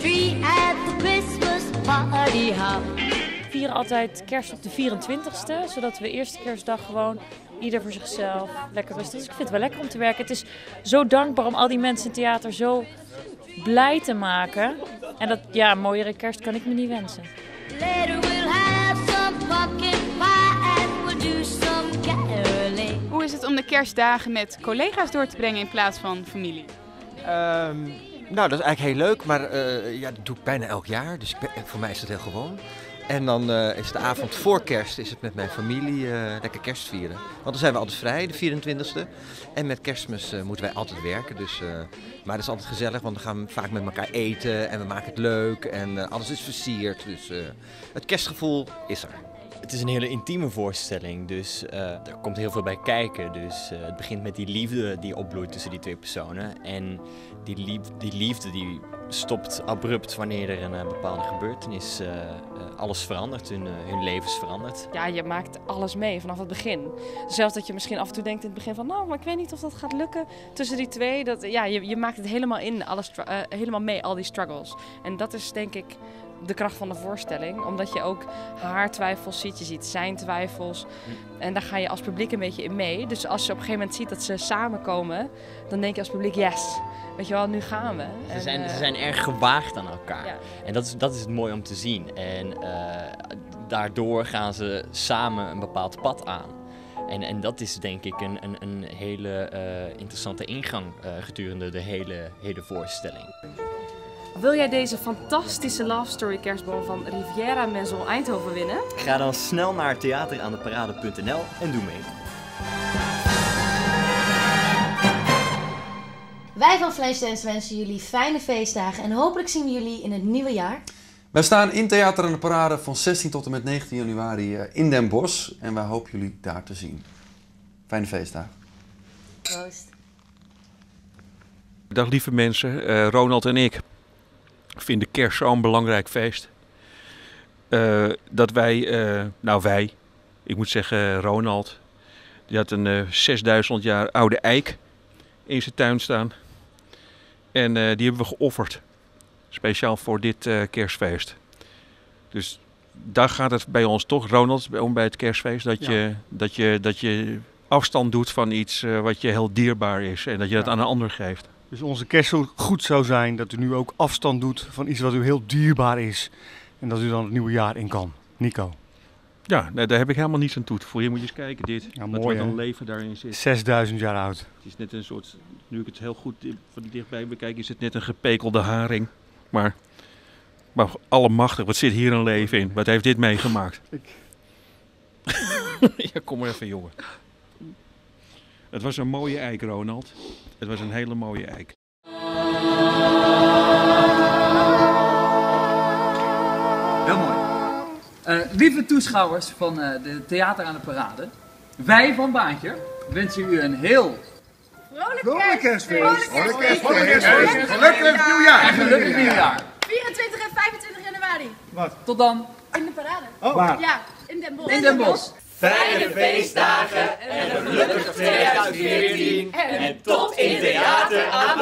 tree at the Christmas party hop. We vieren altijd kerst op de 24ste, zodat we eerste kerstdag gewoon ieder voor zichzelf lekker rustig. Dus ik vind het wel lekker om te werken. Het is zo dankbaar om al die mensen in theater zo blij te maken. En dat, ja, mooiere kerst kan ik me niet wensen. Hoe is het om de kerstdagen met collega's door te brengen in plaats van familie? Um nou, dat is eigenlijk heel leuk, maar eh, ja, dat doe ik bijna elk jaar. Dus ben- voor mij is dat heel gewoon. En dan eh, is de avond voor kerst is het met mijn familie eh, lekker kerst vieren. Want dan zijn we altijd vrij, de 24e. En met kerstmis eh, moeten wij altijd werken. Dus, eh, maar dat is altijd gezellig, want dan gaan we vaak met elkaar eten. En we maken het leuk en eh, alles is versierd. Dus eh, het kerstgevoel is er. Het is een hele intieme voorstelling, dus eh, er komt heel veel bij kijken. Dus eh, het begint met die liefde die opbloeit tussen die twee personen. En die, die liefde die stopt abrupt wanneer er een eh, bepaalde gebeurtenis, eh, alles verandert, hun, hun levens verandert. Ja, je maakt alles mee vanaf het begin. Zelfs dat je misschien af en toe denkt in het begin van... nou, maar ik weet niet of dat gaat lukken tussen die twee. Dat, ja, je, je maakt het helemaal in, alle stru- eh, helemaal mee, al die struggles. En dat is denk ik de kracht van de voorstelling. Omdat je ook haar twijfels ziet, je ziet zijn twijfels. En daar ga je als publiek een beetje in mee. Dus als je op een gegeven moment ziet dat ze samenkomen... dan denk je als publiek, yes, weet je wel, nu gaan we. Ze En, zijn, eh, ze zijn erg gewaagd aan elkaar. Ja. En dat is, dat is het mooi om te zien. En eh, daardoor gaan ze samen een bepaald pad aan. En, en dat is denk ik een, een, een hele eh, interessante ingang eh, gedurende de hele, hele voorstelling. Wil jij deze fantastische love story kerstboom van Riviera Maison Eindhoven winnen? Ga dan snel naar theateraandeparade.nl en doe mee. Wij van Flashdance wensen jullie fijne feestdagen en hopelijk zien we jullie in het nieuwe jaar. Wij staan in Theater aan de Parade van 16 tot en met 19 januari eh, in Den Bosch. En wij hopen jullie daar te zien. Fijne feestdagen. Proost. Dag lieve mensen, Eh, Ronald en ik vinden kerst zo'n belangrijk feest. Eh, dat wij, eh, nou wij, ik moet zeggen Ronald, die had een eh 6000 jaar oude eik in zijn tuin staan. En eh, die hebben we geofferd, speciaal voor dit eh, kerstfeest. Dus daar gaat het bij ons toch, Ronald, om bij het kerstfeest, dat, Ja. je, dat, je, dat je afstand doet van iets eh, wat je heel dierbaar is en dat je dat Ja. aan een ander geeft. Dus onze kerst zo goed zou zijn dat u nu ook afstand doet van iets wat u heel dierbaar is. En dat u dan het nieuwe jaar in kan. Nico, Ja, nee, daar heb ik helemaal niets aan toe te voegen. Je moet eens kijken, dit. Ja, wat, mooi, wat hè? een leven daarin zit. 6000 jaar oud. Het is net een soort, nu ik het heel goed van dichtbij bekijk, is het net een gepekelde haring. Maar, maar allemachtig, wat zit hier een leven in? Wat heeft dit meegemaakt? Ik- ja, kom maar even, jongen. Het was een mooie eik, Ronald. Het was een hele mooie eik. Heel mooi. Eh, lieve toeschouwers van eh, de Theater aan de Parade. Wij van Baantje wensen u een heel Vrolijk kerstfeest! Vrolijk kerstfeest! Gelukkig nieuwjaar! en gelukkig nieuwjaar. 24 en 25 januari. Wat? Tot dan. In de parade. Oh. Waar? Ja, in Den Bosch. In Den Bosch. Fijne feestdagen en een gelukkig 2014. En tot in Theater aan.